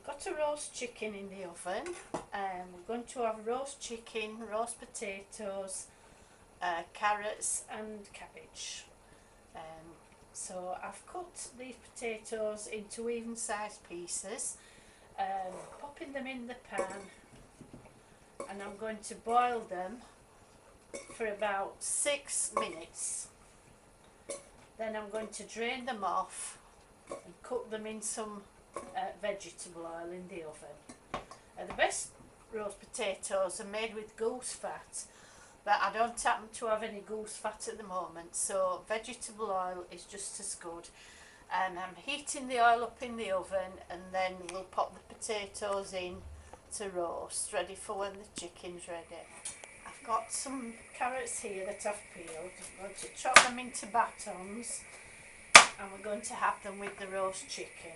we've got a roast chicken in the oven. Um, we're going to have roast chicken, roast potatoes, uh, carrots and cabbage. Um, so I've cut these potatoes into even sized pieces, um, popping them in the pan and I'm going to boil them for about six minutes. Then I'm going to drain them off and cook them in some uh, vegetable oil in the oven. Uh, the best roast potatoes are made with goose fat, but I don't happen to have any goose fat at the moment, so vegetable oil is just as good. And I'm heating the oil up in the oven, and then we'll pop the potatoes in to roast, ready for when the chicken's ready. I've got some carrots here that I've peeled. I'm going to chop them into batons, and we're going to have them with the roast chicken.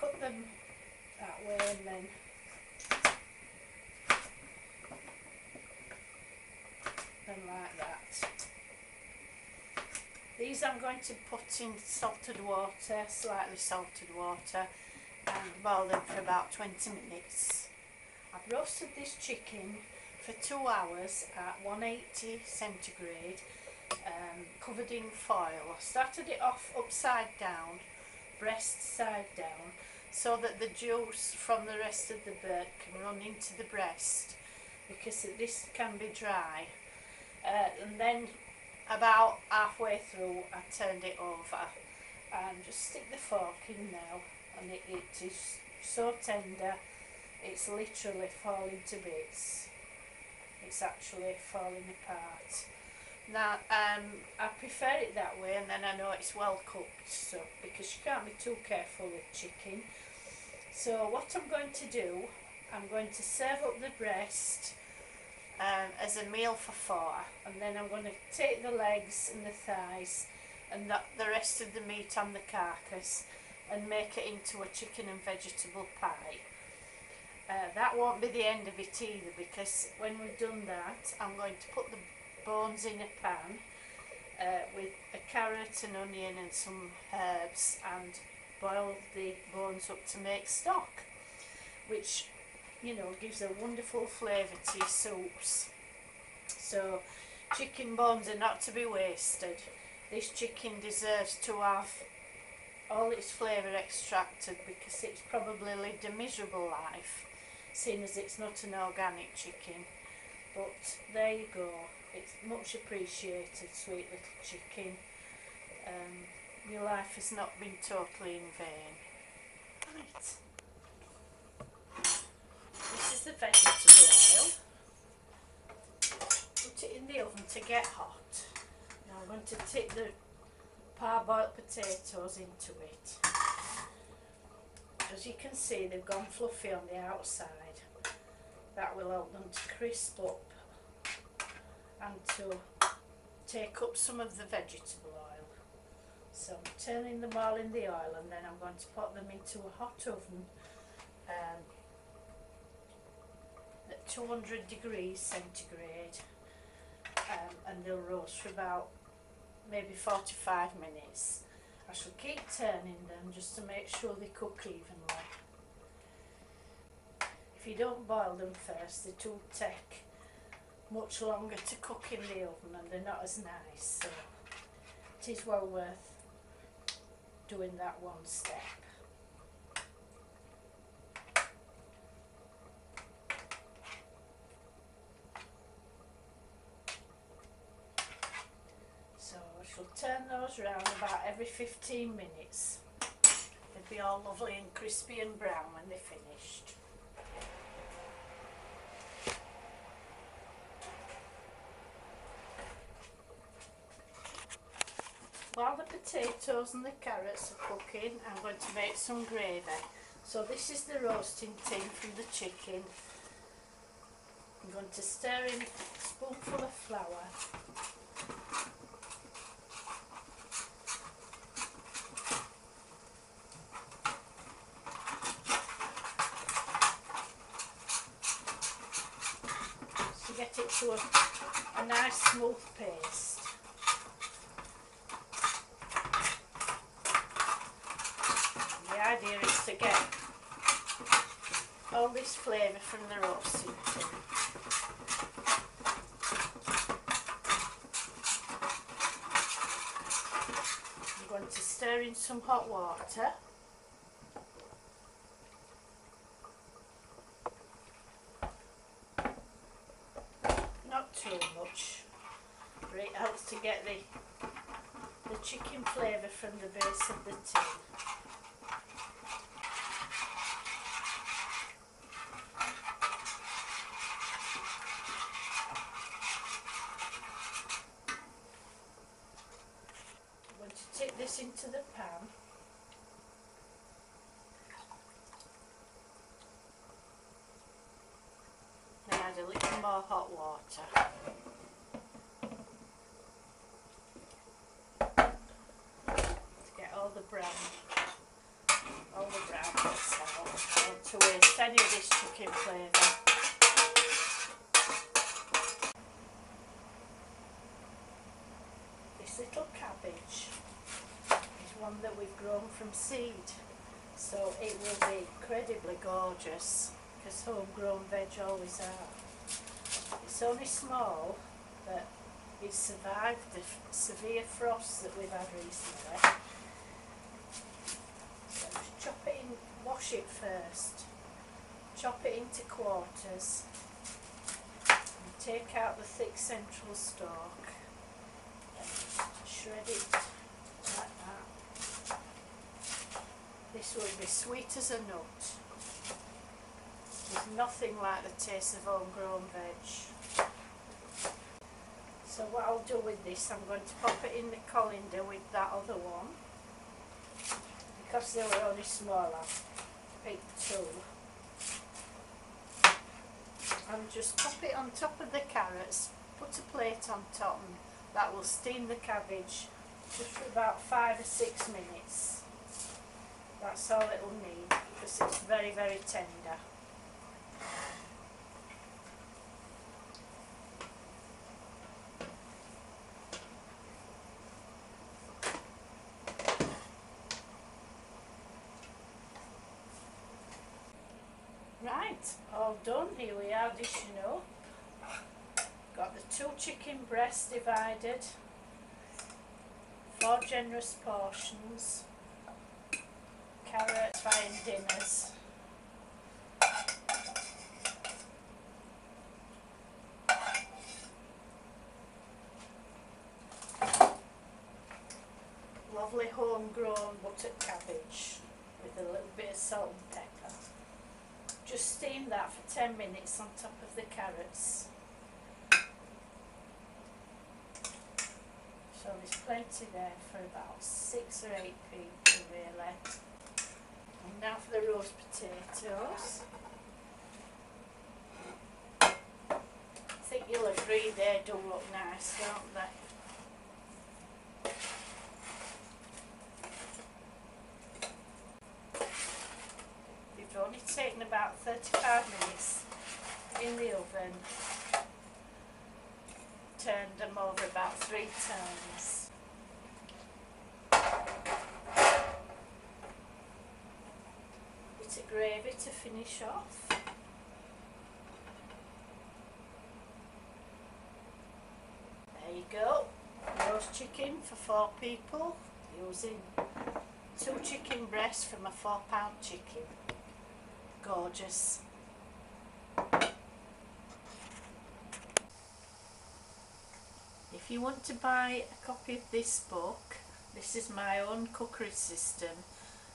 Cut them that way and then them like that. These I'm going to put in salted water, slightly salted water, and boil them for about 20 minutes. I've roasted this chicken for two hours at 180 centigrade, um, covered in foil. I started it off upside down, breast side down, so that the juice from the rest of the bird can run into the breast because this can be dry. Uh, and then about halfway through I turned it over and just stick the fork in now and it, it is so tender it's literally falling to bits it's actually falling apart now um, I prefer it that way and then I know it's well cooked so because you can't be too careful with chicken so what I'm going to do I'm going to serve up the breast um, as a meal for four and then I'm going to take the legs and the thighs and the, the rest of the meat on the carcass and make it into a chicken and vegetable pie. Uh, that won't be the end of it either because when we've done that I'm going to put the bones in a pan uh, with a carrot, an onion and some herbs and boil the bones up to make stock which you know gives a wonderful flavour to your soups. So chicken bones are not to be wasted. This chicken deserves to have all its flavour extracted because it's probably lived a miserable life, seeing as it's not an organic chicken. But there you go, it's much appreciated, sweet little chicken. Um, your life has not been totally in vain. Right. This is the vegetable oil. Put it in the oven to get hot. Now I'm going to take the parboiled potatoes into it. As you can see they've gone fluffy on the outside. That will help them to crisp up and to take up some of the vegetable oil. So I'm turning them all in the oil and then I'm going to put them into a hot oven um, at 200 degrees centigrade um, and they'll roast for about maybe 45 minutes. I shall keep turning them just to make sure they cook evenly. If you don't boil them first, they do take much longer to cook in the oven and they're not as nice. So it is well worth doing that one step. So I shall turn those around about every 15 minutes. They'll be all lovely and crispy and brown when they're finished. While the potatoes and the carrots are cooking, I'm going to make some gravy. So this is the roasting tin from the chicken. I'm going to stir in a spoonful of flour get it to a, a nice smooth paste. the idea is to get all this flavour from the roasting tin. I'm going to stir in some hot water. Not too much, but it helps to get the the chicken flavour from the base of the tin. I'm going to tip this into the pan. Then add a little more hot water. To get all the brown, all the brown bits out. I want to waste any of this chicken flavour. This little cabbage one that we've grown from seed, so it will be incredibly gorgeous because homegrown veg always are. It's only small, but it survived the severe frosts that we've had recently. So just chop it in, wash it first, chop it into quarters, and take out the thick central stalk, and shred it like that. This will be sweet as a nut. There's nothing like the taste of homegrown veg. So what I'll do with this, I'm going to pop it in the colander with that other one. Because they were only small, I two. And just pop it on top of the carrots, put a plate on top and that will steam the cabbage just for about five or six minutes. That's all it'll need because it's very, very tender. Right, all done. Here we are dishing up. Got the two chicken breasts divided. Four generous portions. Fine dinners. Lovely homegrown buttered cabbage with a little bit of salt and pepper. Just steam that for 10 minutes on top of the carrots. So there's plenty there for about six or eight people really. And now for the roast potatoes. I think you'll agree they do look nice, don't they? They've only taken about 35 minutes in the oven. Turned them over about three times. Bit of gravy to finish off. There you go. Roast chicken for four people using two chicken breasts from a four pound chicken. Gorgeous. If you want to buy a copy of this book, this is my own cookery system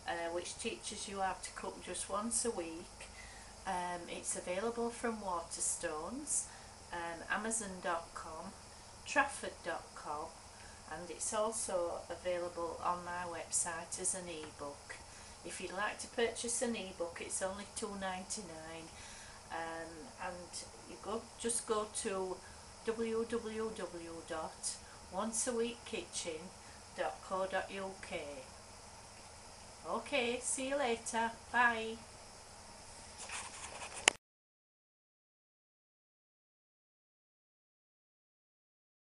uh, which teaches you how to cook just once a week. Um, it's available from Waterstones, um, Amazon.com, Trafford.com and it's also available on my website as an ebook. If you'd like to purchase an ebook, it's only two ninety nine, um, and you go just go to www.onceaweekkitchen.co.uk. Okay, see you later. Bye.